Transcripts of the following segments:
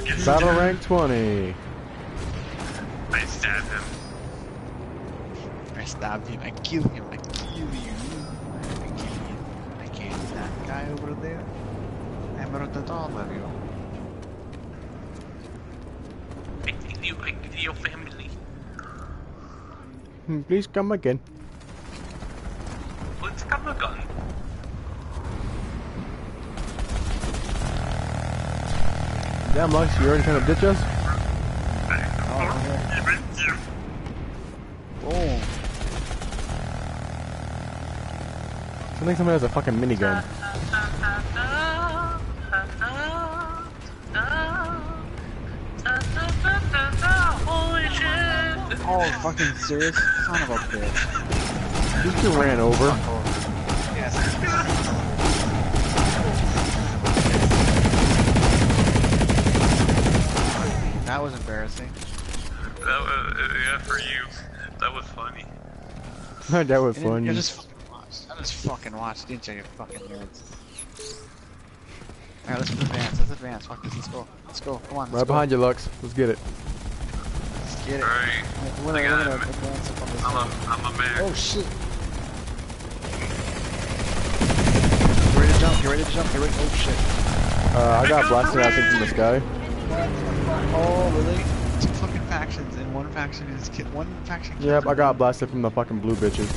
dick. Battle rank 20. I stabbed him. I stabbed him. I killed him. I killed you. I killed you. I killed that guy over there. I murdered all of you. I kill you. I kill your family. Hmm, Please come again. Let's come again. Damn, Lux, you already trying to ditch us? Oh. Boom. I think somebody has a fucking minigun. Holy shit! Oh, fucking serious? Son of a bitch. He just ran over. Yes. That was embarrassing. That was, uh, yeah, for you. That was funny. that was You didn't- just fucking watched. I just fucking watched, didn't you, you fucking nerds? Alright, let's advance, let's advance. Fuck this, let's go. Let's go, come on, let's Right go. behind you, Lux. Let's get it. Let's get it. Alright. We're gonna, we're gonna advance up on this. I'm thing. a, I'm a man. Oh shit. Get ready to jump, get ready to jump, get ready oh shit. Uh, I got blasted, I think, from the sky. Oh, really? Two fucking factions, and one faction is ki- one faction. kills Yep, I got blasted from the fucking blue bitches.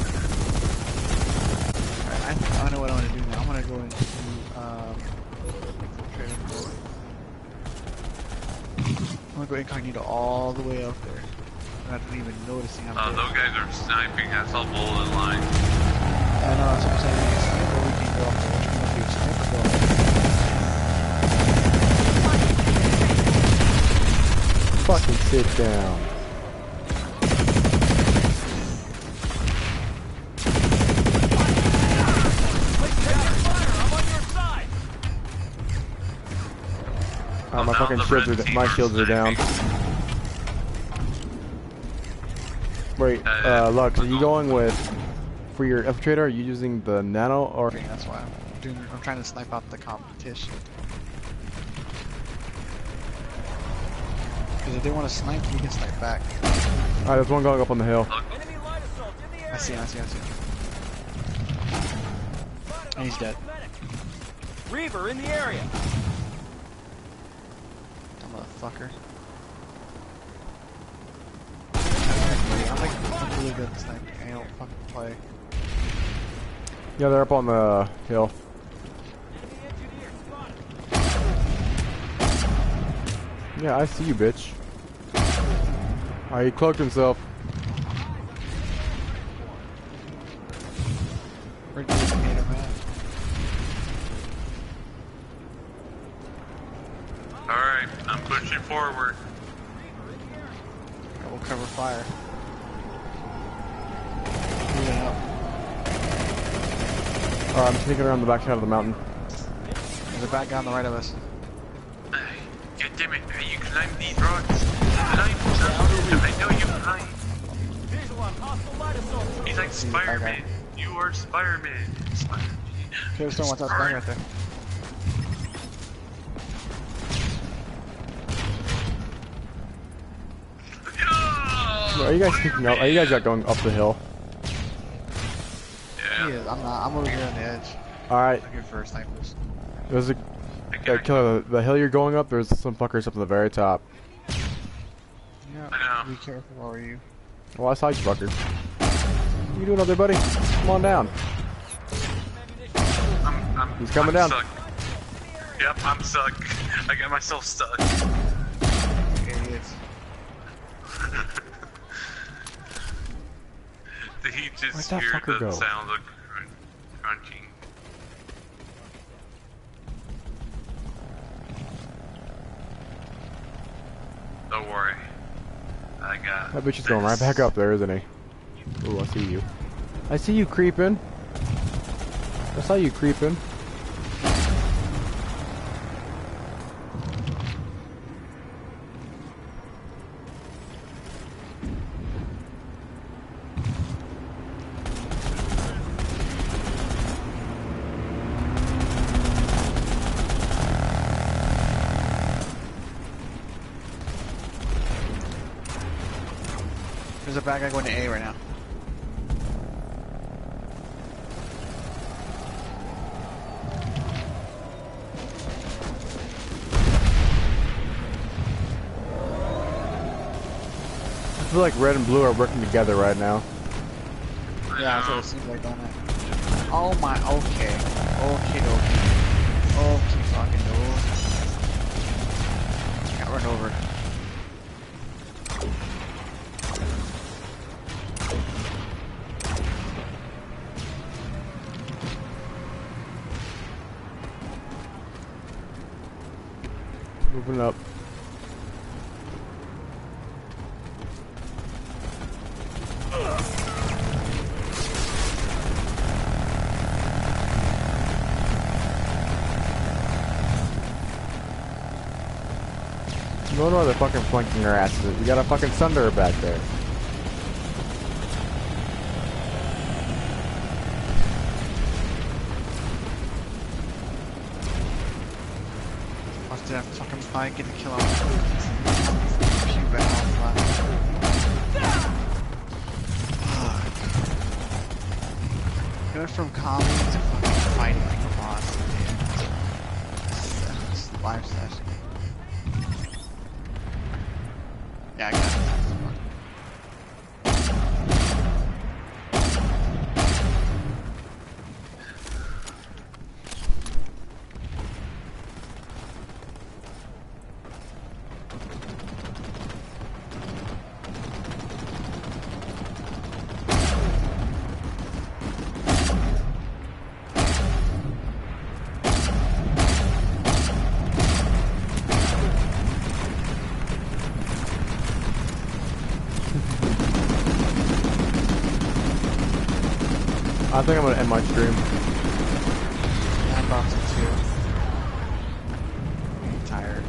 Alright, I, think I know what I'm gonna do now. I'm gonna go into um. infiltrator mode. I'm gonna go incognito all the way up there. I'm not even noticing I'm Uh, there. those guys are sniping. I saw bullet line. I know, that's what I'm saying. We can snipe or we can go up there. What you gonna do? Snipe or go up there? Sit down. Uh, my Oh, fucking shields are my shields are down. Wait, Uh, uh, Lux, are you going with for your infiltrator? Are you using the nano or? That's why I'm doing. I'm trying to snipe out the competition. Because if they want to snipe, we can snipe back. Alright, there's one going up on the hill. I see him, I see him, I see him. And he's dead. Reaver in the area. That motherfucker. I'm like, I'm really good at sniping. I don't fucking play. Yeah, they're up on the hill. Yeah, I see you, bitch. Alright, he cloaked himself. Where'd you him at? Alright, I'm pushing forward. Yeah, we'll cover fire. Moving up. Alright, I'm sneaking around the back side of the mountain. There's a bad guy on the right of us. God damn it, you climb these rocks. Climb, son. I know you climb. Visual on hostile light assault. He's like See. Spider-Man. You are Spider-Man. Spider-Man. Okay, let's don't watch out the back right there. Are you guys sneaking up? Are you guys not going up the hill? He Yeah. is. I'm not. I'm over here on the edge. Alright, Looking for snipers. there's a I killer. The, the hill you're going up, there's some fuckers up at the very top. Yeah. I know. Be careful, how are you. Well, I saw you fuckers. What you doing up there, buddy? Come on down. I'm, I'm, He's coming I'm down. Stuck. Yep, I'm stuck. I got myself stuck. Idiots. Did he Where'd just that hear fucker the go? sound of crunching? Don't worry. I got That bitch is going right back up there, isn't he? Ooh, I see you. I see you creeping. I saw you creeping. There's a bad guy going to A right now. I feel like red and blue are working together right now. Yeah, that's what it seems like, don't it? Oh my, okay. Okay, okay. Okay, fucking no. Got run over. Moving up. No why they're fucking flanking our asses. We got a fucking Sunderer back there. That fucking fight, get the kill off. Going from comedy to fucking fighting like a boss, dude. This is I think I'm gonna end my stream. I'm about to too. I'm tired.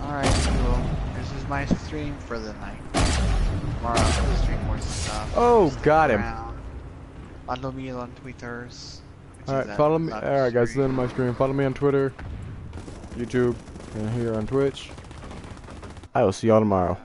Alright, people. This is my stream for the night. Tomorrow I'm gonna stream more stuff. Oh, Stick got him. Follow me on Twitters. Alright, follow me. Alright, guys, this is the end of my stream. Follow me on Twitter, YouTube, and here on Twitch. I will see y'all tomorrow.